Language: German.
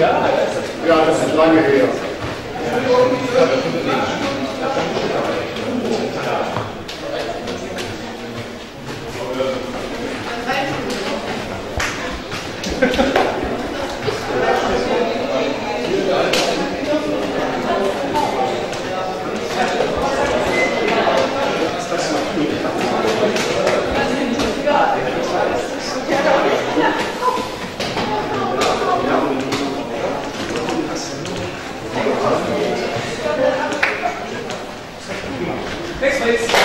Ja, das ist lange her. Thank Next, please.